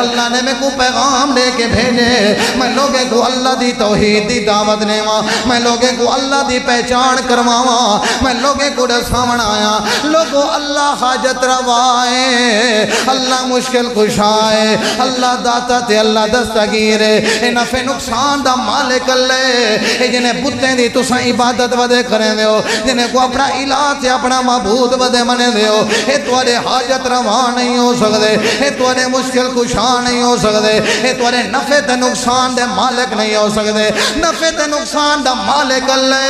अल्लाह ने मेरे को पैगाम दे के भेजे। मैं लोगे को अल्लाह दी तौहीद दी दावत देवा। मैं लोगे को अल्लाह दी पहचान करवावा। मैं लोगे को दसावन आया। लोगो अल्लाह हाजत रवाए। अल्लाह मुश्किल कुशाए अल्लाह दाता ते अल्लाह दस्तगीर है। नफे नुकसान दा मालिक अल्ले जिन्हें बुतें दी तुसा इबादत वदे करें दे जिन्हें को अपना इलाज अपना मबूद वदे मने दे ये तुम्हारे हाजत रवा नहीं हो सकते ये तुम्हारे मुश्किल कुशा नहीं हो सकते ये तुम्हारे नफे ते नुकसान के मालिक नहीं हो सकते नफे ते नुकसान दा मालिक अल्ले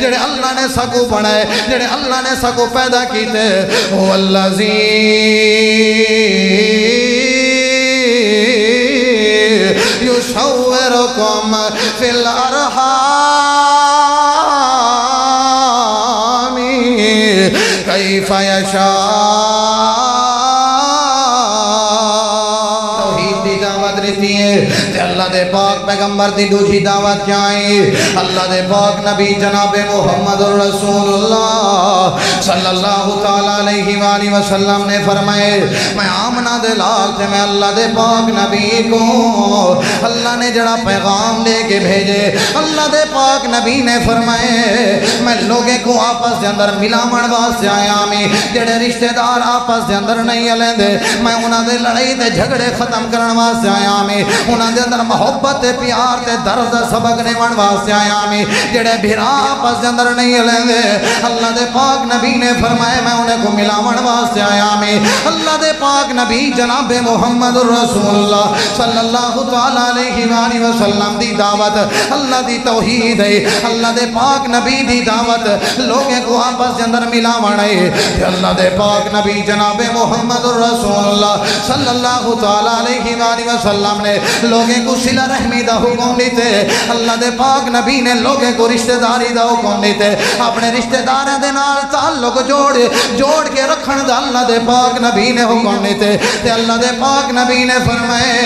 जेड़े अल्लाह ने सगू बनाए जेड़े अल्लाह ने सगू पैदा किए वो अल्लाह जी युसव्विरुकुम फिल अरहामी कैफ यशा पाक पैगंबर दी दूसरी दावत क्या अल्लाह दे पाक नबी जनाब मोहम्मद सल्लल्लाहु वसल्लम ने फरमाए, मैं आमना दे लाल मैं अल्लाह पाक नबी को, अल्लाह ने जड़ा पैगाम दे के भेजे। अल्लाह पाक नबी ने फरमाए, मैं लोगे को आपस के अंदर वास्ते आया जेड़े रिश्तेदार आपस के अंदर नहीं लेंदे मैं उन्होंने लड़ाई ते झगड़े खत्म करने वास्ते आया मैं उन्होंने अंदर मोहब्बत ते प्यार ते दर्द सबक निवण वास्ते आया मैं। जेड़े भिरा आपस के अंदर नहीं लेंदे अल्लाह दे पाक नबी ने फरमाया, मैं उन्हें को मिलावन वास्ते आया मैं। अल्लाह दे पाक नबी जनाब मोहम्मद रसूलुल्लाह सल्लल्लाहु ताला अलैहि वसल्लम दी दावत अल्लाह दी तौहीद है। अल्लाह दे पाक नबी दी दावत लोगों को आपस के अंदर मिलावन है। अल्लाह दे पाक नबी जनाब मोहम्मद रसूलुल्लाह सल्लल्लाहु ताला अलैहि वसल्लम ने लोगों को सिला रहमी दा हुक्म दीते अल्लाह दे पाक नबी ने लोगों को रिश्तेदारी दा हुक्म दीते। अपने रिश्तेदारों दे नाल ताल्लुक जोड़ जोड़ के रखन दा अल्लाह दे पाक नबी ने हुक्म दीते। अल्लाह दे पाक नबी ने फरमाए,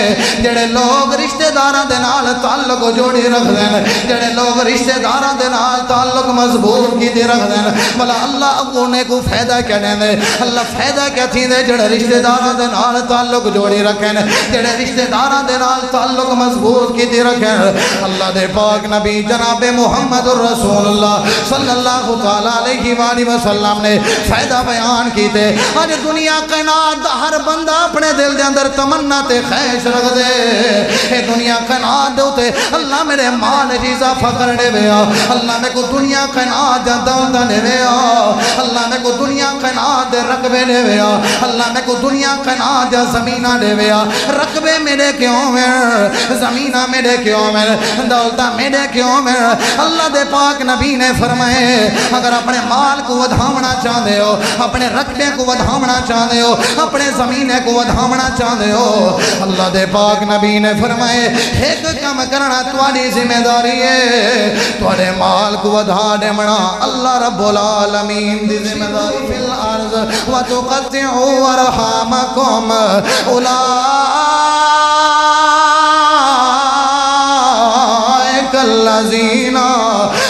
जेड़े लोग रिश्तेदार दे नाल ताल्लुक जोड़ी रखदे न, जेड़े लोग रिश्तेदारों दे नाल ताल्लुक मज़बूत की रखते हैं भला अल्लाह उन्हें को फ़ायदा क्या देंदे? अल्लाह फ़ायदा क्या थींदे जेड़े रिश्तेदारों दे नाल ताल्लुक जोड़ी रखन जेड़े रिश्तेदारों दे नाल ताल्लुक मज़बूत कीते रखन अल्लाह दे पाक नबी जनाब मोहम्मद ने फ़ायदा बयान कीते। अज दुनिया कायनात दा हर बंदा अपने दिल दे अंदर तमन्ना ते ख्वाहिश रख दे ए दुनिया कायनात दे उते अल्लाह मेरे माल च इजाफा कर देवे अल्लाह मेरे को दुनिया कायनात दा दौलत देवे अल्लाह मेरे को दुनिया कायनात दे रकबे देवे अल्लाह मेरे को दुनिया कायनात दा जमीना देवे रकबे मेरे क्यों में जमीना मेरे क्यों में? दौलत मेरे क्यों में? अल्लाह दे पाक नबी ने फरमाए, अगर अपने माल को वधावना चाहते हो, अपने रकबे को वधावना चाहते हो, अपने जमीने को वधावना चाहते हो, अल्लाह दे पाक नबी ने फरमाए, एक कम करना तुम्हारी ज़िम्मेदारी है तुम्हारे माल को वधा देवना, अल्लाह रब्बुल आलमीन दी ज़िम्मेदारी फिल अर्ज़, व तुकत्तिउ अरहामकुम उला कल्लजीना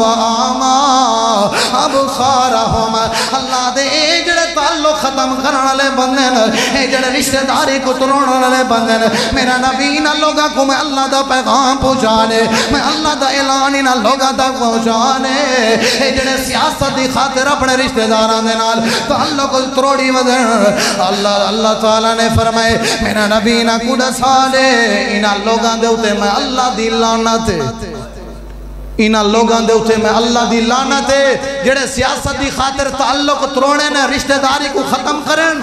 व आमा खत्म करने वाले बंदे ए जेड़े रिश्तेदारी को तोड़ने वाले बंदे मेरा नबी ना लोगा को मैं अल्लाह दा पैगाम पहुँचा दे मैं अल्लाह दा ऐलान इन लोगा तक पहुँचा ए जेड़े सियासत दी खातिर अपने रिश्तेदारां दे नाल ताल्लुक तोड़ी वदन अल्लाह अल्लाह ताला ने फरमाए, मेरा नबी ना कुड़ साले? इन लोगां दे उते मैं अल्लाह दी लानत। इन्हों लोगों के उत्ते मैं अल्लाह की लानत है, जेड़े सियासत की खातिर ताल्लुक तरोड़े ने रिश्तेदारी को खत्म करन,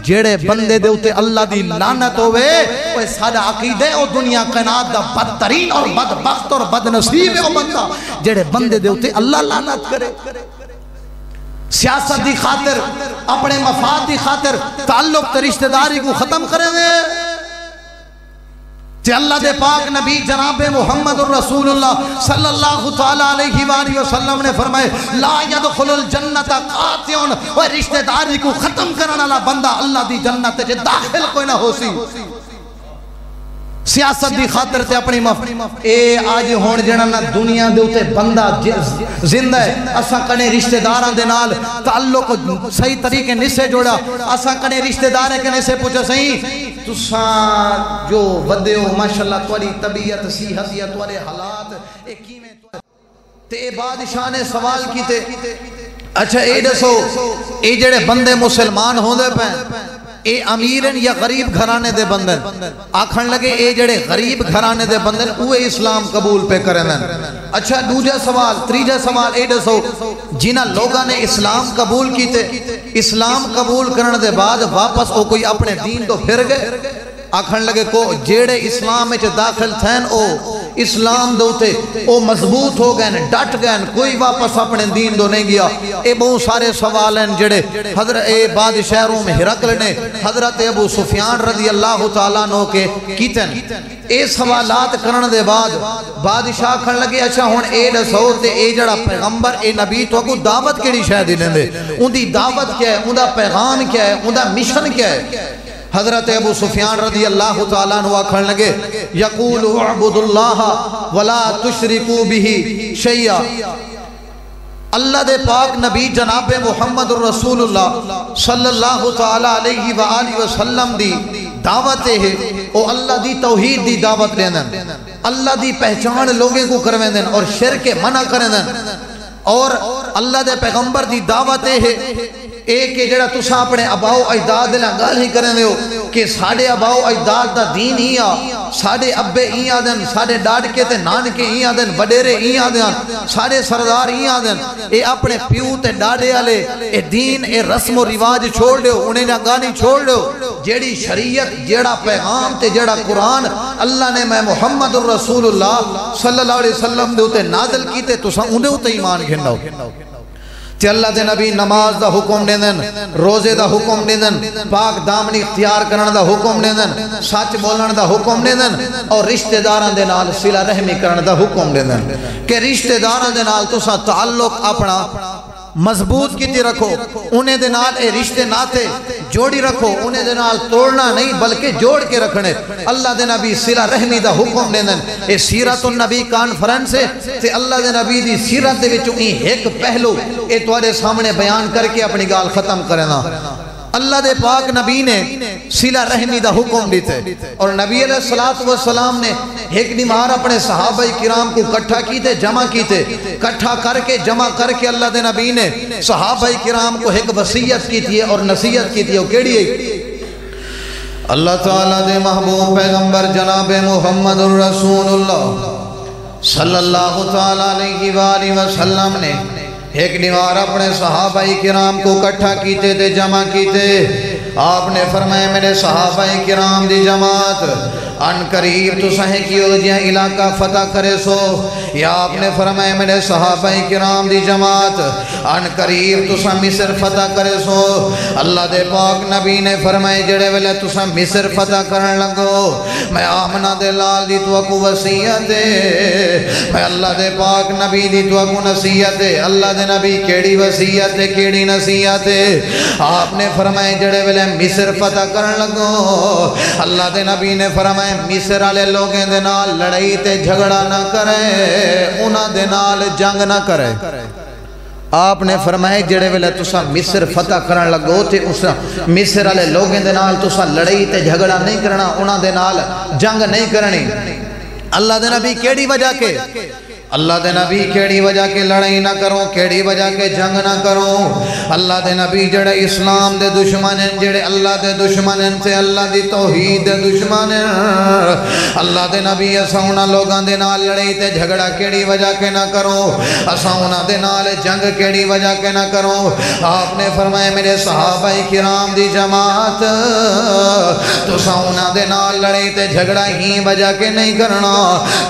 जेड़े बंदे दे उते अल्लाह दी लानत होवे ओए साडा अकीदा ओ दुनिया कायनात दा बदतरीन और बदबख्त और बदनसीब ओ बंदा, जेड़े बंदे दे उते अल्लाह लानत करे। सियासत की खातिर, अपने मफाद की खातिर ताल्लुक ते रिश्तेदारी को खत्म करेंगे। अल्लाह दे पाक नबी रसूलुल्लाह सल्लल्लाहु तआला अलैहि वसल्लम ने फरमाए ला यदखुलुल जन्नत रिश्तेदारी को खत्म करने वाला बंदा अल्लाह दी जन्नत च दाखिल कोई ना होसी सियासत की खातर से अपनी मफ ए अज हुन जड़ा दुनिया दे उते बंदा ज़िंदा है असा कने रिश्तेदारां ताल्लुक सही तरीके निसे जोड़ा। असा कने रिश्तेदार कने से पूछा सही? तुसा जो वदे हो माशाल्लाह तुम्हारी तबीयत सेहत या तुम्हारे हालात ते बादशाह ने सवाल कीते। अच्छा ये दसो ए जेड़े बंदे मुसलमान होंदे पे ए अमीर या गरीब घराने दे बंदे आखन लगे, ए जड़े गरीब घराने दे बंदे उहे इस्लाम कबूल पे करें अच्छा दूजा सवाल तीजा सवाल, ए दसो, जिन्हें लोगों ने इस्लाम कबूल किए इस्लाम कबूल करने के बाद वापस वो कोई अपने दीन तो फिर गए? आखन लगे, को जेड़े इस्लाम दाखिल थे ओ इस्लाम दे ओ मज़बूत हो गए डट गए कोई वापस अपने दीन दो नहीं गया। ये बहुत सारे सवाल हैं जेड़े हज़रत ए बादशाहों में हिरकल ने हज़रत अबू सुफियान रज़ी अल्लाह नो के कीतन ये सवालात करने के बाद बादशाह आखन लगे अच्छा हूँ ये दसो तो ये जरा पैगंबर, ए नबी तो अगू दावत कि शायद देंगे उनकी दावत क्या है? उनका पैगाम क्या है? उनका मिशन क्या है? हज़रत अबू सुफियान रदी अल्लाह आखन लगे, यकूल वला तुशरिकू बिही शैया अल्लाह दे पाक नबी जनाब मुहम्मद रसूलुल्लाह सल्लल्लाहु अलैहि वसल्लम दी दावत है ओ अल्लाह दी तौहीद दी दावत लेंदन। अल्लाह दी पहचान लोगों को करवेंदन और शिर के मना करेंदन और अल्लाह दे पैगंबर दी दावत है एक जरा तुसा अपने अबाओ अजदाद गल ही करें हो कि साढ़े अबाओ अजदाद का दीन ही आ। साढ़े अब्बे ई आदन साढ़े डाडके ते नानके ई आदन वडेरे ई आदन साढ़े सरदार ई आदन ये अपने प्यू ते डाडे वाले ए दीन, ए रस्म रिवाज छोड़ दो उन्हें ना गानी छोड़ दो जेड़ी शरीयत जेड़ा पैगाम ते जेड़ा कुरान अल्लाह ने मैं मुहम्मद रसूलुल्लाह सल्लल्लाहु अलैहि वसल्लम दे उते नाज़िल कीते, तुसा उन्हें उते ईमान घिंडो अल्लाह के नबी नमाज़ का हुक्म देंदन रोज़े का हुक्म देंदन पाक दामनी इख्तियार करने का हुक्म देंदन सच बोलने का हुक्म देंदन और रिश्तेदारों सिला रहमी करने का हुक्म देंदन कि रिश्तेदारों के नाल तुसा अपना मज़बूत की रखो। उन्हें रिश्ते नाते, जोड़ी रखो। उन्हें तोड़ना नहीं, बल्कि जोड़ के रखने। अल्लाह दे नबी सिरा रहमी का हुक्म देंदन ए सीरत नबी कॉन्फ्रेंस है अल्लाह दे नबी की सीरत एक पहलू ये तुम्हारे सामने बयान करके अपनी गाल खत्म करना अल्लाह दे पाक नबी ने सिला रहमी का हुक्म दिते। और नबी सलात सलाम ने एक निमार अपने सहाबा किराम को कट्ठा कीते, जमा कीते। कट्ठा करके, जमा करके अल्लाह दे नबी ने सहाबा किराम को एक वसीयत की थी और नसीहत की थी। केड़ी अल्लाह ताला दे महबूब पैगंबर जनाब मोहम्मद रसूलुल्लाह सल्लल्लाहु अलैहि वसल्लम ने एक निवार अपने सहाबाई किराम को इकट्ठा कीते थे जमा कीते। आपने फरमाया, मेरे सहाबाई किराम दी जमात, अन करीब तो सह कियो जिया इलाका फतह करे सो। या आपने फरमाया, मेरे सहाबाई किराम दी जमात, अन करीब तुसा मिस्र फतह करे सो। अल्लाह दे पाक नबी ने फरमाए जड़े वेले तुसा मिस्र फतह करन लगो, मैं आमना दे लाल दी तो को वसीयत मैं अल्लाह दे पाक नबी दी तो को नसीहत अल्लाह दे नबी केड़ी वसीयत केड़ी नसीहत आपने फरमाए जड़े वेले मिस्र फतह करन लगो। अल्लाह दे नबी ने फरमाए मिस्र वाले लोगों के नाल लड़ाई ते झगड़ा ना करे उन्होंने नाल जंग ना करे। आपने फरमाया, जेड़े वेले तुसा मिस्र फतह करन लगो ते उस मिस्र वाले लोगों के नाल तुसा लड़ाई ते झगड़ा नहीं करना उन्होंने नाल जंग नहीं करनी। अल्लाह दे नबी केड़ी वजह के? अल्लाह के नबी केड़ी वजह के लड़ाई ना करो, केड़ी वजह के जंग ना करो। अल्लाह के नबी जड़े इस्लाम दे दुश्मन हैं, जड़े अल्लाह के दुश्मन हैं, ते अल्लाह दी तौहीद दे दुश्मन हैं। अल्लाह के नबी, असा उन्होंने लोगों के नाल लड़ाई ते झगड़ा केड़ी वजह के ना करो? असा उन्होंने नाल जंग केड़ी वजह के ना करो? आपने फरमाया, मेरे सहाबाई किराम दी जमात, तुसा उन्होंने लड़ाई ते झगड़ा ही वजह के नहीं करना,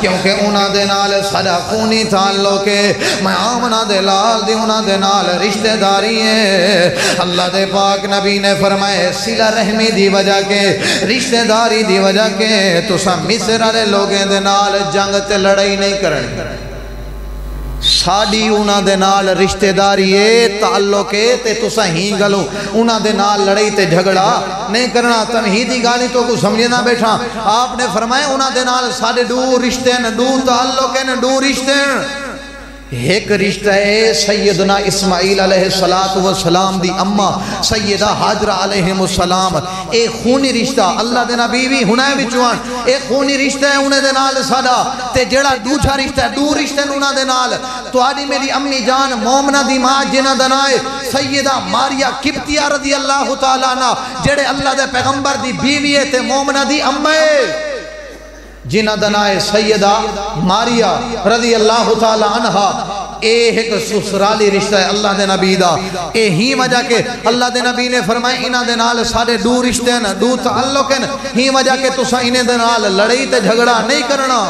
क्योंकि उन्होंने सारा खूनी ताल्लुक है मैं आमना दे लाल दी दे नाल रिश्तेदारी है। अल्लाह दे पाक नबी ने फरमाए सिला रहमी दी वजह के, रिश्तेदारी दी वजह के, तुसा मिसर आए लोगों दे नाल जंग ते लड़ाई नहीं करनी। साड़ी उन्होंने नाल रिश्तेदारी ए तालुक ए, ते तुसा ही गलो। उन्होंने नाल लड़ाई ते झगड़ा। नहीं करना तो तन ही दी गाली तो कुछ समझे ना बैठा। आपने फरमाए उन्होंने नाल साढ़े डू रिश्ते न, डू तालुक न दूर रिश्ते न। एक रिश्ता है सैदना इस्माइल सलात वसलाम दी अम्मा, सैयदा हाजरा सलाम ए खूनी रिश्ता अल्लाह दे नबी भी हुना विचों ए खूनी रिश्ता है उन्हें दे नाल साडा। ते जेड़ा दूसरा रिश्ता है दू रिश्ते उन्हां दे नाल। तुहाडी मेरी अम्मी जान मोमना दी माँ जिन्हां दा नाम है मारिया किब्तिया रज़ी अल्लाह तआला ना जेड़े अल्लाह दे पैगंबर दी बीवी है ते मोमना दी अम्मा है। जिन्हों है सैयदा मारिया रज़ी अल्लाह तला एक ससुराली रिश्ता है अल्लाह के नबी का यही वजह के अल्लाह के नबी ने फरमाए इन्हों नाल सारे दू रिश्ते तल्लुक ही वजह के तुसा इन्हें लड़ाई तो झगड़ा नहीं करना।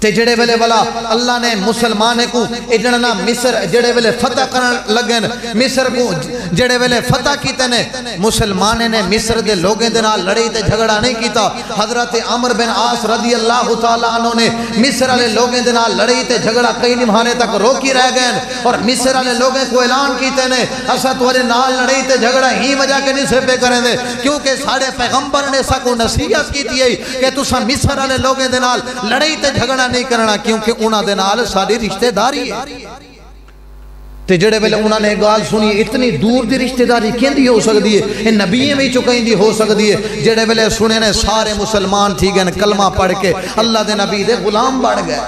ते जेड़े वेले वाला अल्लाह ने मुसलमान को इजना मिस्र, जेड़े वेले फतह करन लगे मिस्र को जेड़े वेले फतह कीते ने, मुसलमान ने मिस्र दे लोगों दे नाल लड़ाई ते झगड़ा नहीं कीता। हज़रत अमर बिन आस रज़ी अल्लाह तआला अन्हु ने मिस्र वाले लोगों दे नाल लड़ाई ते झगड़ा कई निभाने तक रोकी रह गए और मिस्र वाले लोगों को ऐलान कीते ने, असा तुम्हारे नाल लड़ाई ते झगड़ा ही वजह के नहीं से करें दे, क्योंकि साडे पैगंबर ने सको नसीहत की है कि तुसा मिस्र वाले लोगों दे नाल लड़ाई ते झगड़ा नहीं करना, क्योंकि उन्होंने सारी रिश्तेदारी है। ते जेड़े वेले उन्होंने गाल सुनी, इतनी दूर की रिश्तेदारी कहती हो सकती है? ये नबिये भी चुकई हो सकती है, जेड़े वेले सुने ने सारे मुसलमान थी गए कलमा पढ़ के, अल्लाह के नबी दे गुलाम बन गए।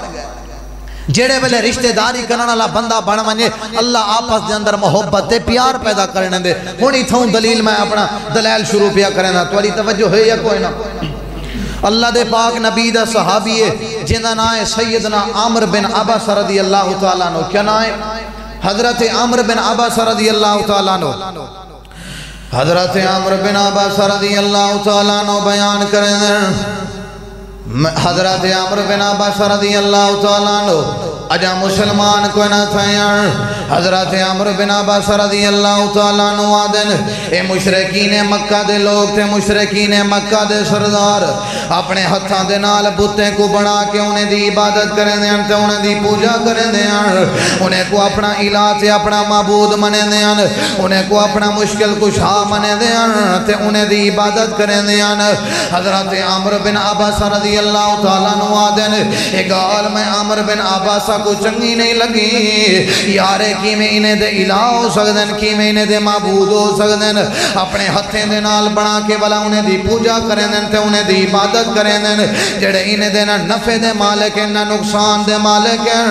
जेड़े वेले रिश्तेदारी करने वाला बंदा बन वने अल्लाह आपस के अंदर मोहब्बत प्यार पैदा करने दे हूँ इतों दलील मैं अपना दलैल शुरू पिया करें थोड़ी तवज्जो है या कोई ना? अल्लाह दे पाक नबी दा सहाबी है, ज़िंदा ना है सैयदना आमर बिन आबा सरदी अल्लाह तआला नो क्या ना है? हज़रत आमर बिन आबा सरदी अल्लाह तआला नो हज़रत आमर बिन आबा सरदी अल्लाह तआला नो बयान करें। हज़रत आमर बिन अबस रदी अल्लाह तआला अजा मुसलमान को ना थयण हज़रत अमर बिन अब्बास रज़ी अल्लाह तआला नु आदन, ए मुशरकीन मक्का दे लोग थे मुशरकीन मक्का दे सरदार, अपने हत्थां दे नाल बुते को बना के उन्हें दी इबादत करेंदे हन ते उन्हें दी पूजा करेंदे हन उन्हें को अपना इलाह ते अपना माबूद मनेंदे हन उन्हें को अपना मुश्किल कुशा मनेंदे हन ते उन्हें दी इबादत करेंदे हन हज़रत अमर बिन अब्बास रज़ी अल्लाह तआला नु आदन। ए गाल मैं अमर बिन अब्बास को चंगी नहीं लगी। यारे किमें इन्हें दे इलाह हो सकते हैं किमें इन्हें दे माबूद हो सकते हैं अपने हथें दे नाल बना के वाला उन्हें दी पूजा करें ते उन्हें दी इबादत करें जेड़े इन्हें दे ना नफे दे मालिक हैं, ना नुकसान दे मालिक हैं,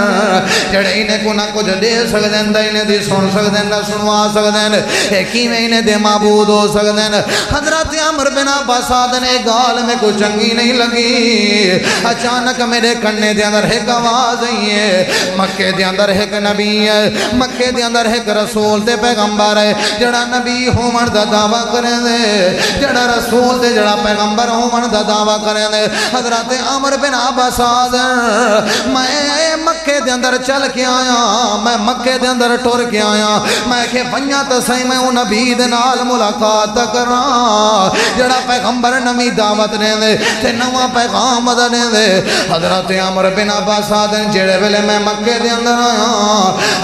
जेड़े इन्हें को ना कुछ दे सकते हैं इन्हें दी सुन सकते हैं ना सुनवा सकते हैं किमें इन्हें दे माबूद हो सकते हैं हज़रत अमर बिना बसाद ने गाल में कुछ चंगी नहीं लगी। अचानक मेरे कन्ने के अंदर एक आवाज़ आई है। मक्के के अंदर एक नबी है। मक्के के अंदर एक रसूल ते पैगंबर है। जड़ा नबी होवन का दावा करे दे जड़ा रसूल ते जड़ा पैगंबर होवन का दावा करे दे हज़रत अमर बिन अब्बास मैं मक्के के अंदर चल के आया, मैं मक्के के अंदर टुर के आया। मैं के पंजा तो सही, मैं उन नबी नाल मुलाकात करा। जड़ा पैगंबर नवी दावत ने ते नवा दे दे हज़रत अमर जेड़े वेले मैं मक्के के अंदर आया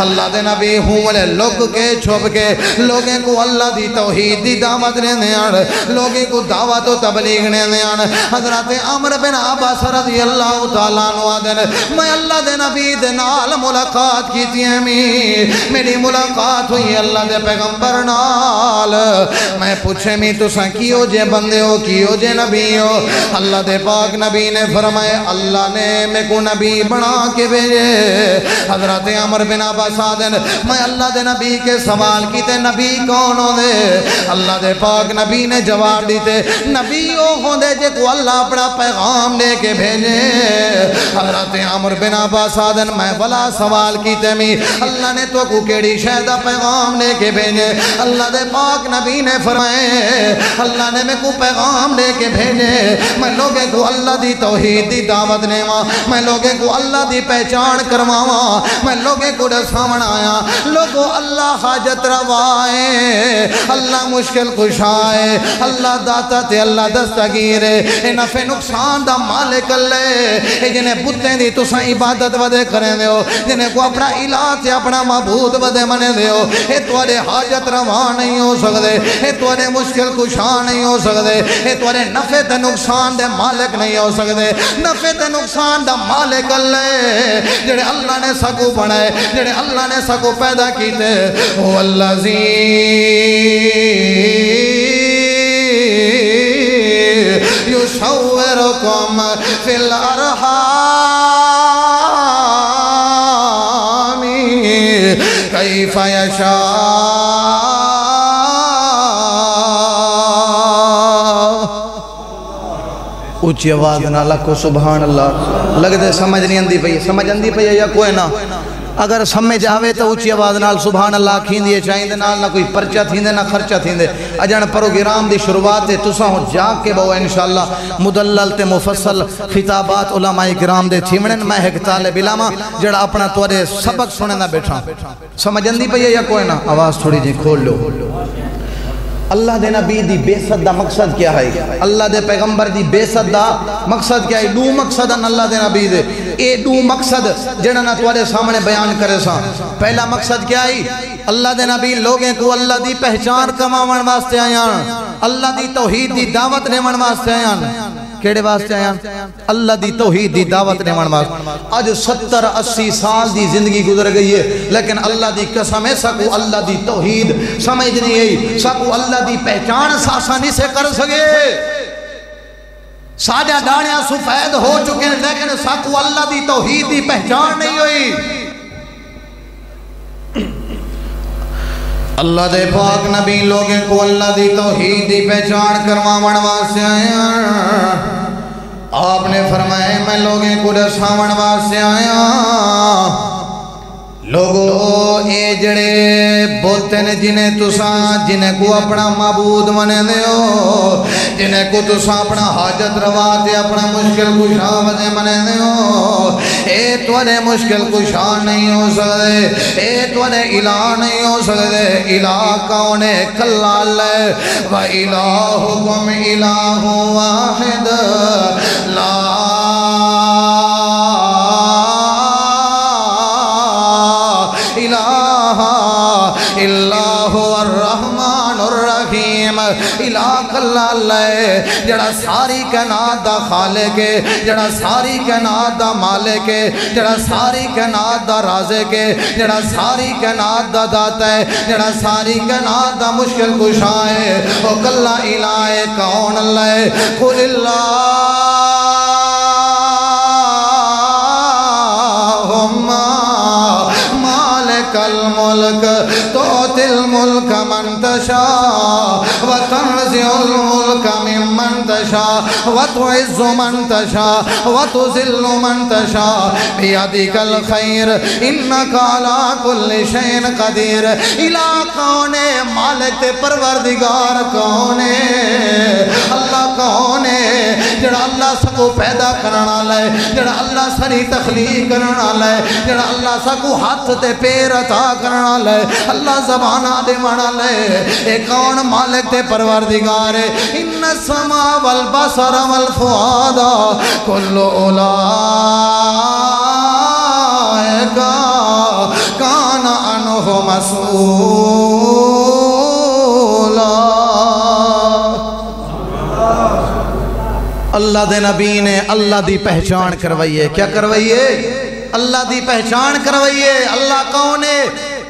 अल्लाह के नबी हूँ लुक के छुप के लोगों को अल्लाह की तोहीद की दावत देने लोगों को तबलीग ने हज़रत अमर बिन रज़ी अल्लाह तआला आदन मैं अल्लाह के नबी दे नाल मुलाकात की मेरी मुलाकात हुई अल्लाह के पैगंबर नाल मैं पूछे मी तुसा कियो जे बंदे हो कियो जे नबी हो अल्लाह के पाक नबी ने फरमाए अल्लाह ने मेरे को नबी बना के भेजे। हज़रत अमर बिन अबासादन मैं अल्लाह के नबी के सवाल किते, नबी कौन होंगे अल्लाह के पाक नबी ने जवाब दीते, नबी वो होंगे जे को अल्लाह अपना पैगाम लेके भेजे। हज़रत अमर बिन अबासादन मैं भला सवाल किते मी, अल्लाह ने तो को केड़ी शह पैगाम लेके भेजे? अल्लाह के पाक नबी ने फरमाए, अल्लाह ने मेरे को पैगाम लेके भेजे। मैं लोगों को अल्लाह अल्लाह दी तौहीद दी दावत देवा मैं लोगे को अल्लाह दी पहचान करवावा। मैं लोगे को दसावन आया। लोगो अल्लाह हाजत रवाए। अल्लाह मुश्किल कुशाए। अल्लाह दाता ते अल्लाह दस्तगीर ए नफे नुकसान दा मालिक अल्ले जिन्हें बुतें दी तुसा इबादत वदे करें दियो जिन्हें को अपना इलाह ते अपना महबूद वदे मने दियो ए तुआरे हाजत रवा नहीं हो सकते ये तुआरे मुश्किल कुशा नहीं हो सकते ये तुआरे नफे ते नुकसान दे मालिक नहीं हो सकते नफे तो नुकसान दा मालिक अल्लाह जेड़े अल्लाह ने सगू बनाए जेड़े अल्लाह ने सगू पैदा किए अल्लाह जी युसव्विरुकुम फिल अरहामी। कैफ ऊँची आवाज़ ना लखो सुभान अल्लाह लगते समझ नहीं आती पई, समझ आती पई या कोई ना? अगर समझ आवे तो ऊँची आवाज़ नाल सुभान अल्लाह खींदी चाहिए नाल ना कोई परचा थींदे, ना खर्चा थींदे। अजन प्रोग्राम दी शुरुआत है तुसा हो जाग के बहु इंशाल्लाह मुदल्लल ते मुफस्सल खिताबात उलमा इकराम दे थीमणन मैं एक तालिब इल्म, जड़ा अपना तोरे सबक सुनना बैठा। समझ आंदी पई या कोई ना? आवाज़ थोड़ी जी खोल लो। अल्लाह दे नबी दी बेसत दा मकसद क्या है? अल्लाह दे पैगंबर दी बेसत दा मकसद क्या है? दो मकसद अल्लाह दे नबी दे। ए दो मकसद जेड़ा ना तुम्हारे सामने बयान करे सा। पहला मकसद क्या है? अल्लाह दे नबी लोगों को अल्लाह दी पहचान कमावन वास्ते आया। अल्लाह दी तौहीद दी दावत देवन वास्ते आया। केड़े वास्ते आया? अल्लाह दी तौहीद दी दावत देवन वास्ते। आज 70 80 साल दी ज़िंदगी गुजर गई है, लेकिन अल्लाह दी कसम है, सकू अल्लाह दी तौहीद समझ नहीं आई। सकू अल्लाह दी पहचान आसानी से कर सके। साजा दाणिया सफ़ेद हो चुके हैं, लेकिन साकू अल्लाह दी तौहीद दी पहचान नहीं हुई। अल्लाह दे पाक नबी लोगों को अल्लाह दी तौहीद दी पहचान करवावन वास्ते आया आपने फरमाया, मैं लोगों को दसावन वास्ते आया लोगो ये जड़े बोते ने जिन्हें तुसा, जिन्हें को अपना मबूद मने दो जिन्हें को तुसा अपना हाजत रवा ते अपना मुश्किल कुशा मने दो ए तुरे मुश्किल कुशा नहीं हो सकते ए तुरे इला नहीं हो सकते इला कौन है? कल्ला व इलाहुकुम इलाहु वाहिद। ला अर्रहीम इलाह अल्लाह जड़ा सारी कायनात दा खालिक है जड़ा सारी कायनात दा मालिक है जड़ा सारी कायनात दा राज़िक है जड़ा सारी कायनात दा दाता है जड़ा सारी कायनात दा मुश्किल कुशा है, ओ कल्ला इलाह है कौन अल्लाह है? मालिकल मुल्क तो तिल मुल्क मंतशा वतन व तंजिउल मुल्क खैर, इन्नका अला कुल्लि शैइन कदीर। इला कौन है मालिक ते परवरदिगार कौन? है अल्लाह समा वल बसर वल फुआदा कुल्लु उलाइका कान अनहु मसूला अल्लाह दे नबी ने अल्लाह दी पहचान करवाई है क्या करवाई है अल्लाह दी पहचान करवाई है अल्लाह कौन है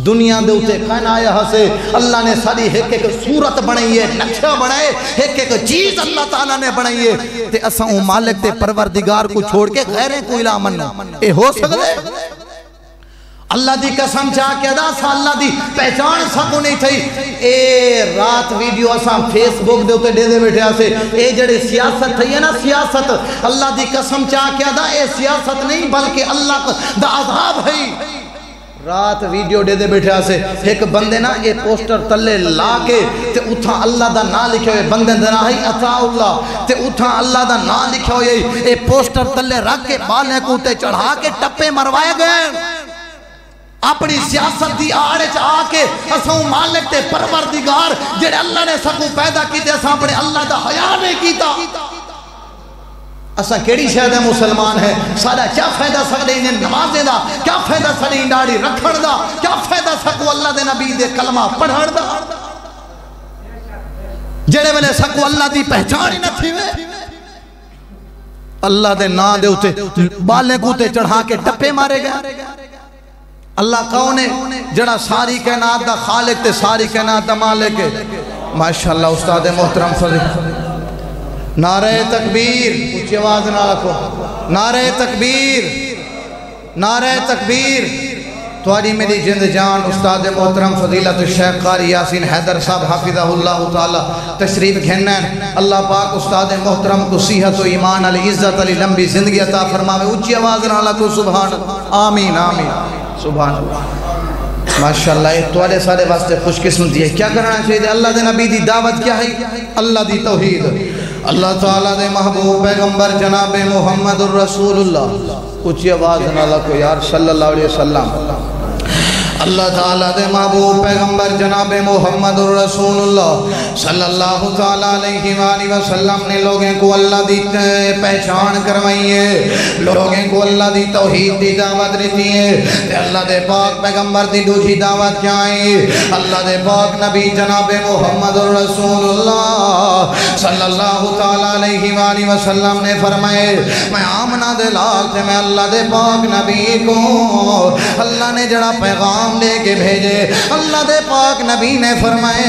दुनिया दे उते कहन हसे अल्लाह ने सारी एक एक सूरत बनाई है, नक्शा बनाए, एक एक चीज़ अल्लाह ताला ने बनाई है। ते असा मालिक, ते परवरदिगार को छोड़ के गैरे को इला मन ए हो सकदे? अल्लाह की कसम चा के दस अल्लाह की पहचान सकू नहीं थी ए रात वीडियो असा फेसबुक के उत्ते दे बैठे से। ये जड़े सियासत थी है ना सियासत? अल्लाह की कसम चा के दा ये सियासत नहीं, बल्कि अल्लाह का अजाब है। रात वीडियो दे दे बैठे से एक बंदे ना ये पोस्टर तले ला के ते उठा अल्लाह दा नाम लिखे हुए। बंदे दा नाम है अताउल्लाह। ते उठा अल्लाह दा नाम लिखे हुए। ये पोस्टर तले रख के बाले को उते चढ़ा के टप्पे मरवाए गए। अपनी सियासत की आड़ च आके असों मालिक ते परवरदिगार, जेड़े अल्लाह ने सबको पैदा किए अस अपने अल्लाह का हया नहीं किया असा केड़ी शायद है मुसलमान है? सारा क्या फ़ायदा साढ़े इन्हें नमाजे का क्या फ़ायदा साड़ी दाड़ी रखण का क्या फ़ायदा सकू अल्लाह के नबी दे कलमा पढ़ण का जेड़े वेले सकू अल्लाह की पहचान ही न थी अल्लाह के नाम दे उते बाले को चढ़ा के टप्पे मारे गए। अल्लाह कौन है जड़ा सारी कैनात का खालिक ते सारी कैनात का मालिक है? माशाल्लाह, उस्ताद मोहतरम फजी नारे तकबीर, ऊँची आवाज़ ना रखो। नारे तकबीर नारे तकबीर। थोड़ी मेरी जिंद जान, उस्ताद मोहतरम फजीलत शेख कारी यासीन हैदर साहब हाफिज़ाहुल्लाह ताला, तशरीफ़ घेना अल्लाह पाक उस्ताद मोहतरम को सीहत व ईमान, अली इज़्ज़त, अली लंबी ज़िंदगी अता फरमावे। ऊँची आवाज़ ना रखो, सुभान। आमीन आमीन। सुबह माशाल्लाह थोड़े सारे वास्ते खुशकिस्मती है। क्या करना चाहिए? अल्लाह के नबी की दावत क्या है? अल्लाह की तौहीद। अल्लाह ताला दे महबूब पैगंबर जनाब मुहम्मद रसूलुल्लाह। उच्ची आवाज़ नाला को यार सल्लल्लाहु अलैहि वसल्लम। अल्लाह ताला दे महबूब पैगंबर जनाब मोहम्मद सल्लल्लाहु अलैहि वसल्लम ने लोगों को अल्लाह दी पहचान करवाई है। लोगों को अल्लाह दी तौहीद दी दावत दी है। अल्लाह दे पाक पैगंबर दी दूसरी दावत क्या है? अल्लाह दे पाक नबी जनाब मोहम्मद सल्लल्लाहु अलैहि वसल्लम ने फरमाए, मैं आमना दे लाल ते मैं अल्लाह दे पाक नबी को, अल्लाह ने जड़ा पैगाम पैगाम लेके भेजे। अल्लाह दे पाक नबी ने फरमाए,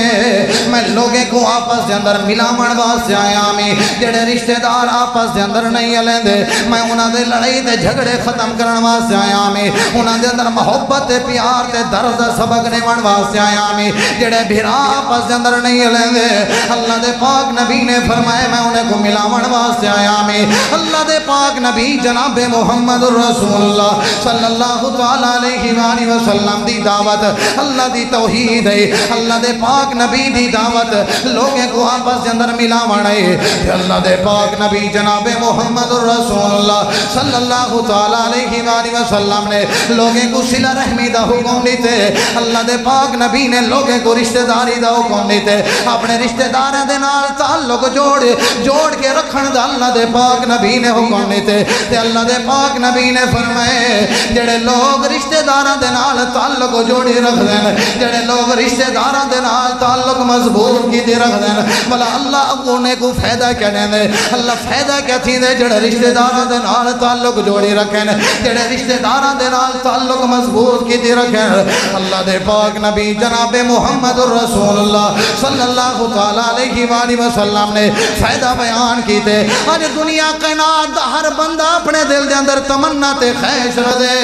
मैं लोगों को आपस के अंदर मिलावन वास्ते आया मैं, जेडे रिश्तेदार आपस के अंदर नहीं लेंदे मैं उन्होंने लड़ाई के झगड़े खत्म करने वास्ते आया मैं। उन्होंने अंदर मोहब्बत प्यार के दर्द सबक निवन वास्ते आया मैं, जेडे भिरा आपस के अंदर नहीं लेंदे अल्लाह दे पाक नबी ने फरमाए, मैं उन्हें को मिलावन वास्ते आया मैं। अल्लाह दे पाक नबी जनाब मोहम्मद रसूलुल्लाह सल्लल्लाहु अलैहि वसल्लम दी दावत अल्लाह दी तौहीद है अल्लाह दे पाक नबी दी दावत लोगों को आपस के अंदर मिलावण है अल्लाह दे पाक नबी जनाब मोहम्मद रसूलुल्लाह सल्लल्लाहु ताला अलैहि वसल्लम ने लोगों को सिला रहमी दा हुक्म दिते अल्लाह दे पाक नबी ने लोगों को रिश्तेदारी दा हुक्म दिते अपने रिश्तेदारों दे नाल ताल्लुक जोड़ जोड़ के रखण दा अल्लाह दे पाक नबी ने हुक्म दिते ते अल्लाह दे पाक नबी ने फरमाए जेड़े लोग रिश्तेदारों दे नाल ताल्लुक ताल्लुक जोड़ी रखते हैं जेडे लोग रिश्तेदार के ताल्लुक मज़बूत कीते रख देन भला अल्लाह उन्हें को फ़ायदा क्या देंदे अल्लाह फ़ायदा क्या थी जेडे रिश्तेदार के ताल्लुक जोड़ी रखें जेडे रिश्तेदार के ताल्लुक मज़बूत कीते रखें अल्लाह दे पाक नबी जनाब मुहम्मद रसूलुल्लाह सल्लल्लाहु तआला अलैहि वसल्लम ने फ़ायदा बयान कीते। अज दुनिया कायनात दा हर बंदा अपने दिल दे अंदर तमन्ना ते ख्वाहिश रखे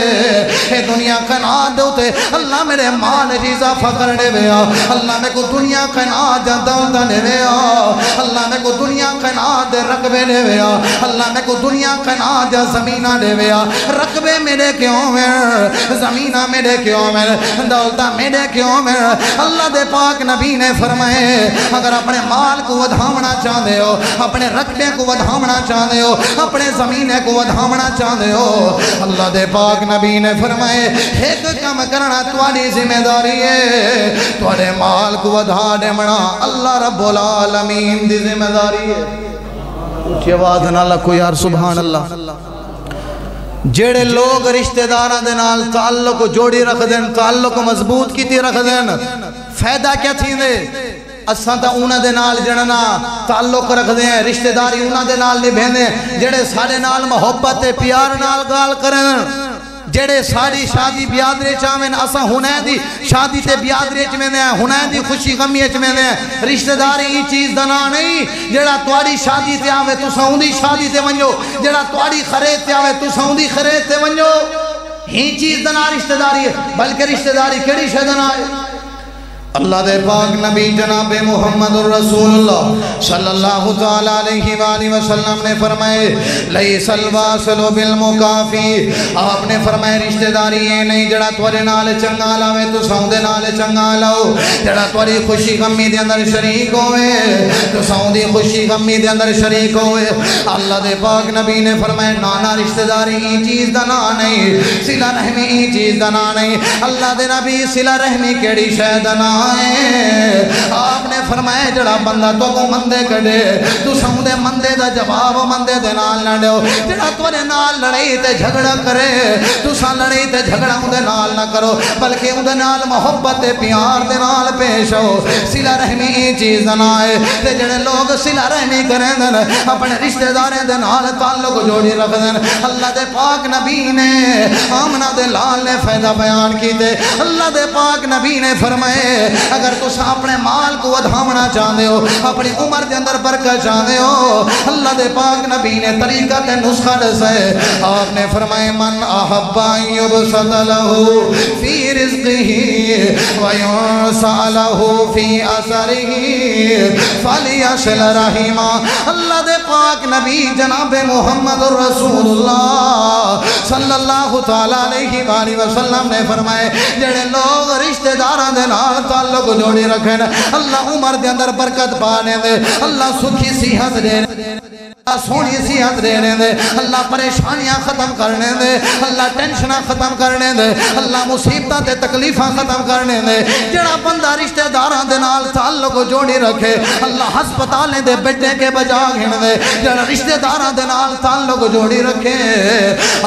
ए दुनिया कायनात दे उते अल्लाह मेरे माल जीजा फकर ने वे अल्लाह मेरे को दुनिया कैनात जा दौलत ने वे अल्लाह मेरे को दुनिया कैनात दे रकबे ने वे अल्लाह मेरे को दुनिया कैनात जा जमीना ने वे रकबे मेरे क्यों में जमीना मेरे क्यों में दौलत मेरे क्यों में अल्लाह दे पाक नबी ने फरमाए, अगर अपने माल को वधावना चाहते हो, अपने रकबे को वधावना चाहते हो, अपने जमीने को वधावना चाहते हो, अल्लाह दे पाक नबी ने फरमाए, एक काम करना करना तुम्हारी ज़िम्मेदारी है थोड़े माल को वधा देवना अल्लाह रब्बुल आलमीन दी ज़िम्मेदारी है ऊँची आवाज़ ना लखो यार सुभान अल्लाह जेड़े लोग रिश्तेदार दे नाल ताल्लुक जोड़ी रख देन ताल्लुक मज़बूत कीती रख देन फ़ायदा क्या थी दे असा तो उन्होंने जड़ना ताल्लुक रखते हैं रिश्तेदारी उन्होंने निभेंदे जेड़े साढ़े नाल मोहब्बत प्यार नाल गाल करन जेड़े सारी शादी ब्यादरे चावन असा हुनै दी शादी ते ब्यादरे च में ने हुनै दी खुशी गमी च में ने रिश्तेदारी ई चीज़ दा ना नहीं जेड़ा तुम्हारी शादी ते आवे, तुसा उंदी शादी ते वंजो जेड़ा तुम्हारी खरेद ते आवे, तुसा उंदी खरेद ते वंजो ही चीज़ दना रिश्तेदारी है बल्कि रिश्तेदारी केड़ी शे ना है अल्लाह दे पाक नबी जनाब मोहम्मद सल्लल्लाहु ताला अलैहि वसल्लम ने फरमाए लई सलवा बिल मुकाफी। आपने फरमाए रिश्तेदारी ये नहीं, जड़ा तुम्हारे नाल चंगा लावे तू सौंदे नाल चंगा लाओ। जड़ा तुम्हारी खुशी गमी दे अंदर शरीक होवे तू सौंदी खुशी गमी दे अंदर शरीक होवे। अल्लाह दे पाक नबी ने फरमाए नाना रिश्तेदारी ई चीज़ दा ना नहीं, सिला रहमी ई चीज़ दा ना नहीं। अल्लाह दे नबी, सिला रहमी केड़ी शै दा ना? आपने फरमाया, जड़ा बंदा तो को मंदे कड़े तू सौंदे मंदे दा जवाब मंदे दे नाल दो जड़ा तेरे नाल लड़ाई ते झगड़ा करे तू सा लड़ाई ते झगड़ा उदे नाल ना करो, बल्कि उदे नाल मोहब्बत प्यार दे नाल पेश हो। सिला रहमी चीज़ ना है ते जड़े लोग सिला रहमी करेंदे न, अपने रिश्तेदारें दे नाल ताल्लुक जोड़ी न। अल्लाह पाक नबी ने, आमना लाल ने फ़ायदा बयान कीते। अल्लाह पाक नबी ने फरमाए अगर तुम अपने माल को वधावना चाहते हो, अपनी उम्र के अंदर बरकत चाहते हो, अल्लाह पाक नबी ने तरीका ते नुस्खा दसा है। आपने फरमाए मन फ़ी फ़ी रहीमा। अल्लाह दे पाक नबी मोहम्मद रसूलुल्लाह सल्लल्लाहु तआला अलैहि वसल्लम ने फरमाए जेड़े लोग रिश्तेदारां दे नाल ताल्लुक जोड़ी रखे। अल्लाह उम्र के अंदर बरकत पाने दे अल्लाह सुखी सेहत दे। सोनी सेहत देने दे अल्लाह परेशानियाँ खत्म करने दे अल्लाह टेंशन खत्म करने दे अल्लाह मुसीबत ते तकलीफा खत्म करने दे जड़ा बंदा रिश्तेदार दे नाल ताल्लुक जोड़ी रखे, अल्लाह हस्पतालें दे बेटे के बजा गिन दे जड़ा रिश्तेदार दे नाल ताल्लुक जोड़ी रखे,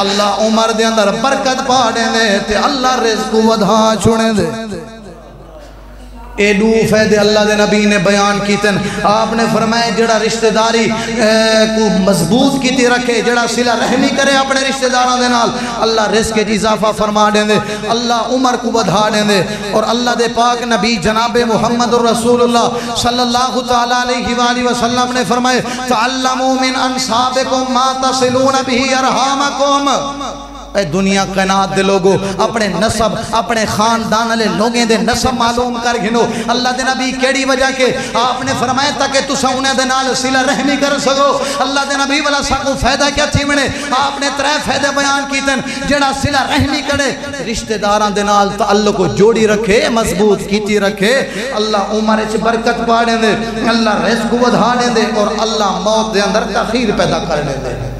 अल्लाह उम्र दे अंदर बरकत पा दे ते अल्लाह रिज्क वधा छुने दे एडू फैदे अल्लाह के नबी ने बयान कितन। आपने फरमाया, जड़ा रिश्तेदारी को मज़बूत की रखे, जड़ा सिला रहमी करे अपने रिश्तेदारों के अल्लाह रिस्क इजाफा फरमा देंदे, अल्लाह उम्र को बढ़ा देंदे, और अल्लाह दे पाक नबी जनाब मोहम्मद रसूलुल्लाह सल्लल्लाहु ने फरमाए तअल्लमू मिन ए दुनिया कैनात दे लोगो, अपने नसब, अपने खानदान वाले लोगों दे नसब मालूम कर गिनो अल्लाह दे नबी केड़ी वजह के आपने फरमाया ताकि तुसा उन्हें दे नाल सिला रहमी कर सको? अल्लाह दे नबी वाला साको फ़ायदा क्या थी मने? आपने त्रै फ़ायदे बयान कीतन जेड़ा सिला रहमी करे। रिश्तेदारां दे नाल ताल्लुक जोड़ी रखे, मज़बूत कीती रखे। अल्लाह उम्र च बरकत पा दे, अल्लाह रिस्क वधा दे, और अल्लाह मौत दे अंदर तखीर पैदा कर दे।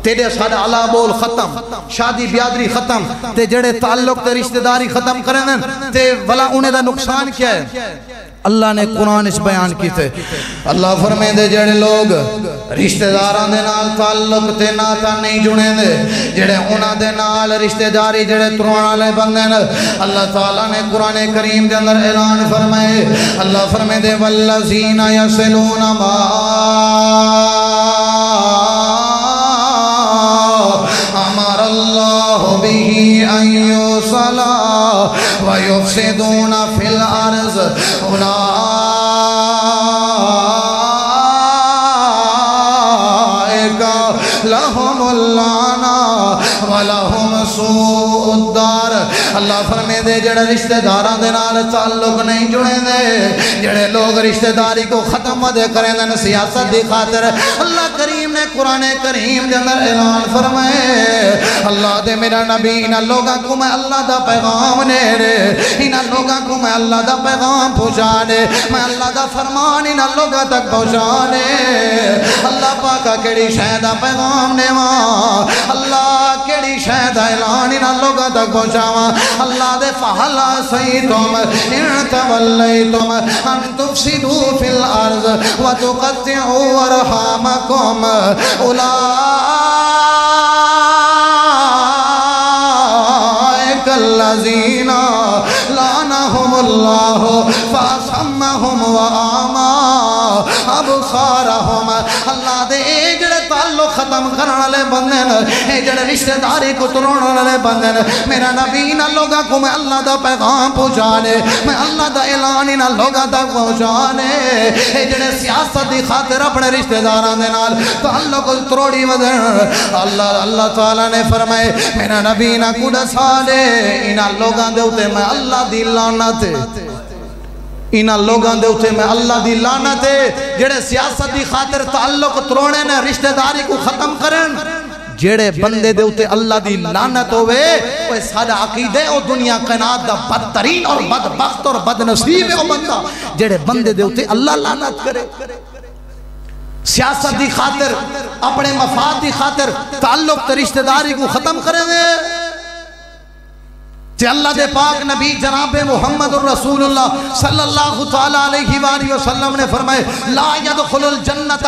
तेरे साढ़े अला बोल खत्म, शादी ब्यादरी खत्म, ते जड़े ताल्लुक ते रिश्तेदारी खत्म करें ते भला उन्हें दा नुकसान क्या है? अल्लाह ने कुरान इस बयान किते अल्लाह फरमेंदे, जेड़े लोग रिश्तेदारां दे नाल ताल्लुक ते नाता नहीं जुड़े दे जेड़े उन्हां दे नाल रिश्तेदारी जेड़े तुरवाण वाले बंदे न, अल्लाह ताला ने कुरान करीम दे अंदर ऐलान फरमाए। अल्लाह फरमेंदे, वल्लजीना यसलूना मा बिही अयुसला वयुफसिदून फिल अर्ज़ उलाइका लहुमुल्लाना वलहुम सूउद्दार अल्लाह फरमेंदे जेड़े रिश्तेदारां दे नाल नहीं जुड़े दे जेड़े लोग रिश्तेदारी को खत्म दे करें सियासत दी खातिर अल्लाह करीम ने कुरान करीम दे अंदर ऐलान फरमाए, अल्लाह दे मेरा नबी इन लोगों को मैं अल्लाह दा पैगाम ने इन लोगों को मैं अल्लाह दा पैगाम पहुँचा दे। मैं अल्लाह दा फरमान इन लोगों तक पहुँचा दे। अल्लाह पाका केड़ी शह दा पैगाम ने अल्लाह केड़ी शह दा ऐलान इन लोगों तक पहुंचावा। अल्लाह दे फहला सही तुम इन तवल्लै तुम अन तुफसिदू फिल अर्ज़ व तुकत्तिउ अरहामकुम उला आमा अबसारहुम अल्लाह दे ए जेड़े खत्म करने वाले बंदे ए जेड़े रिश्तेदारी को तोड़ने बंदे ने मेरा नबी ना लोगा को मैं अल्लाह दा पैगाम पहुँचाने, मैं अल्लाह दा ऐलान ना लोगा तक पहुँचाने। ए जेड़े सियासत दी खातिर अपने रिश्तेदारां तोड़ी वदन अल्लाह अल्लाह ताला ने फरमाए, मेरा नबी ना कुछ साले इन्हां लोगां दे उते मैं अल्लाह दी लानत। इन्हां लोगों के उत्ते मैं अल्लाह की लानत है, जेड़े सियासत की खातिर ताल्लुक तरोड़े ने, रिश्तेदारी को खत्म करन। जेड़े बंदे दे उते अल्लाह दी लानत होवे, ओए साडा अकीदा, ओ दुनिया कायनात दा बदतरीन और बदबख्त और बदनसीब ओ बंदा। जेड़े बंदे दे उते अल्लाह लानत करे। सियासत की खातिर, अपने मफाद की खातिर ताल्लुक ते रिश्तेदारी को खत्म करेंगे। अल्लाह पाक नबी मुहम्मद सल्लल्लाहु ने फरमाए, ला जन्नत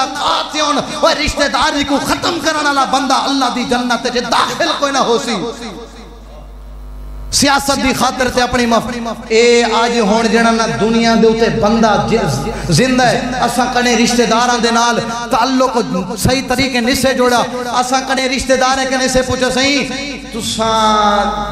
रिश्तेदारी को खत्म करने वाला बंदा अल्लाह दी जन्नत दाखिल कोई ना सियासत की खातर से अपनी मफ ए, आज हुन जेड़ा दुनिया दे उते बंदा ज़िंदा है। असा कने रिश्तेदारां ताल्लुक सही तरीके निसे जोड़ा। असा कने रिश्तेदार कने से पूछो सही?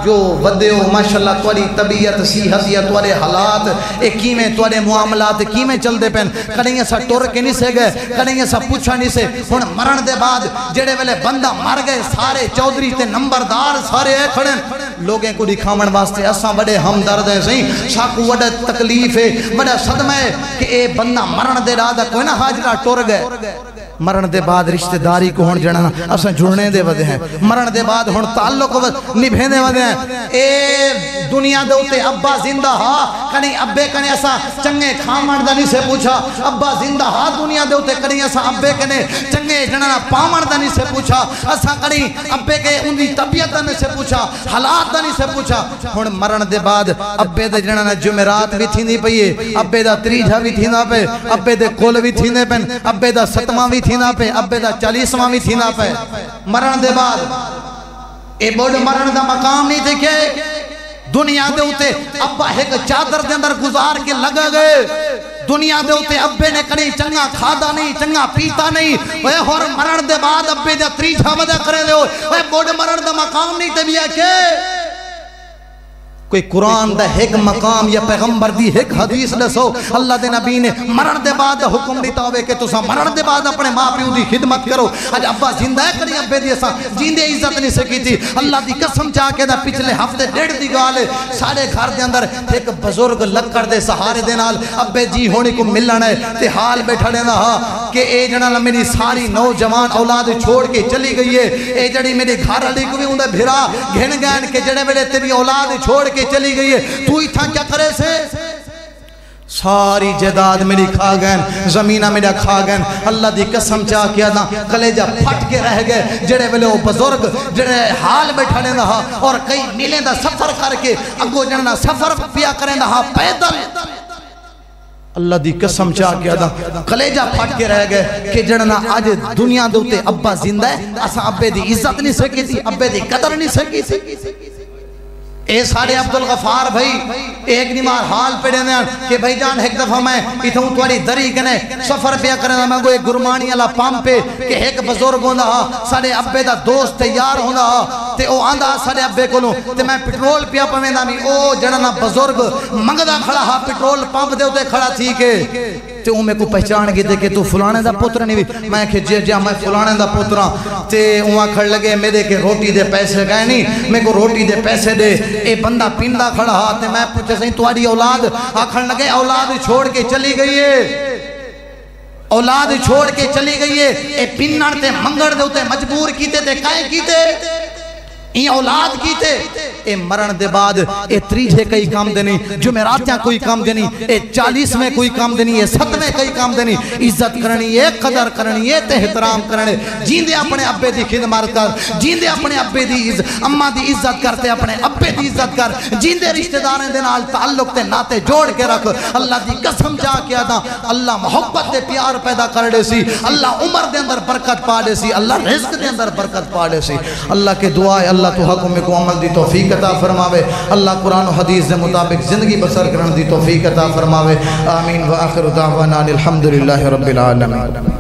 जो वदे हो, माशाल्लाह तुम्हारी तबीयत सेहत या तुम्हारे हालात, ए कीवें तुम्हारे मुआमलात कीवें चलदे पेन। कहीं असा टुर के नहीं से गए कने असा पूछा नहीं से हुन मरण के बाद जेड़े वेले बंदा मर गए, सारे चौधरी ते नंबरदार सारे खड़े लोगें को दिखावन वास्ते असा बड़े हमदर्द है, सही? साकू बड़ा तकलीफ़ है बड़ा सदमा है कि ए बंदा मरण दे राह कोई ना हाजरा टुर गए। मरण दे बाद रिश्तेदारी को हुन जणा असा जुड़ने दे वदे हैं। मरण दे बाद हुन ताल्लुक निभेंदे वदे हैं। ए दुनिया दे उते अब्बा ज़िंदा हा, कनी अब्बे कने असा चंगे खावण दा नहीं से पूछा। अब्बा ज़िंदा हा दुनिया दे उते, कनी असा अब्बे कने चंगे जणा पावण दा नहीं से पूछा। असा कनी अब्बे के उनकी तबीयत दा नहीं से पूछा, हालात दा नहीं से पूछा। हुन मरण दे बाद दे जणा ना जुमेरात भी थींदी पई है अब्बे दा त्रीजा भी थींदा पे, अब्बे दे कुल भी थींदे पेन, अब्बे दा सतवां भी थींदा पे, अब्बे दा चालीसवां भी थींदा पे। मरण दे बाद, ए बोल मरण दा मकाम नहीं देखे दुनिया दे उते अब्बा एक चादर दे अंदर गुजार के लगा गए। दुनिया दे उते अब्बे ने कहीं चंगा खादा नहीं, चंगा पीता नहीं। ओए होर मरण दे बाद अब्बे दा त्रीजा वदा करे दे ओए बोल मरण दा मकाम नहीं ते बिया के? कोई कुरान दा एक मकाम या पैगंबर दी एक हदीस दसो, अल्लाह दे नबी ने मरण दे बाद हुक्म दिता होवे कि तुसा मरण दे बाद अपने माँ प्यो की खिदमत करो। आज अब्बा ज़िंदा है करी अब्बे दी? असा जिंदे इज़्ज़त नहीं सकी थी अल्लाह दी कसम चा के पिछले हफ़्ते डेढ़ दी गाल सारे घर दे अंदर एक बजुर्ग लक्कड़ दे सहारे दे नाल अब्बे जी होने को मिलन है, ते हाल बैठा लेना हा कि ए जना मेरी सारी नौजवान औलाद छोड़ के चली गई है। ए जड़ी मेरी घर वाली को भी उंदा भिरा घिन गैन के जड़े वेले तेरी औलाद छोड़ के चली गई है। तू इतना क्या करे से? सारी जायदाद मेरी खा गए, जमीना मेरा खा गए। अल्लाह की कसम चाह के ना कलेजा फट के रह गए। जेड़े वेले वो बुज़ुर्ग, जेड़े हाल बैठा लेना हा, और कई मीलें का सफ़र करके अगो जाना सफ़र पिया करें हा, पैदल। अल्लाह की कसम चाह के अदा कलेजा फट के रह गए कि जड़ना आज दुनिया दे उत्ते अब्बा ज़िंदा है। असा अब्बे दी इज़्ज़त नहीं सकी थी, अब्बे दी कदर नहीं सकी थी। ए अब्दुल गफार भाई, एक निमार हाल पे भाई जान एक दफ़ा मैं दरी सफ़र पे मैं गुरमानी वाला पे एक अब्बे दा दोस्त यार होंदा, ते ओ अब्बे ते मैं पेट्रोल पिया पवेंदा मी ओ ना मंगदा खड़ा हा, पेट्रोल पंप दे उते खड़ा थी के। ते मेरे को पहचान के दे के तू फलाने दा पुत्र नहीं मैं कि जे मैं फलाने दा पुत्र। हाँ ते ओ आखड़ लगे, मेरे के रोटी दे पैसे गए नहीं। मेरे को रोटी दे पैसे दे। ए बंदा पिंदा खड़ा हा ते मैं पूछे सही तुम्हारी औलाद? आखन लगे, औलाद छोड़ के चली गई है। औलाद छोड़ के चली गई है। ए पिन्नण ते दे उते मजबूर कीते ते कीते? औलाद कीते ए मरण दे बाद, ए त्रीजे कई काम देनी, जुमेरात्या कोई काम देनी, ए 40 में कोई काम देनी, ए 7 में कई काम देनी, इज़्ज़त करनी है कदर करनी है ते एहतराम करने। जींदे अपने अब्बे दी खिदमत कर, जींदे अपने अब्बे दी अम्मा दी इज़्ज़त करते अपने अब्बे दी इज़्ज़त कर। जींदे रिश्तेदारों दे नाल ताल्लुक ते नाते जोड़ के रख। अल्लाह दी कसम जा के आदा अल्लाह मोहब्बत दे प्यार पैदा कर दे सी, अल्लाह उम्र दे अंदर बरकत पा दे सी, अल्लाह रिज्क दे अंदर बरकत पा दे सी। अल्लाह के दुआ है अल्लाह तो हुक्म को अमल की तोफीक अता फरमावे। अल्लाह कुरान हदीस के मुताबिक ज़िंदगी बसर करने की तोफीक अता फरमावे। आमीन व आखिर दावाना अल्हम्दुलिल्लाहि रब्बिल आलमीन।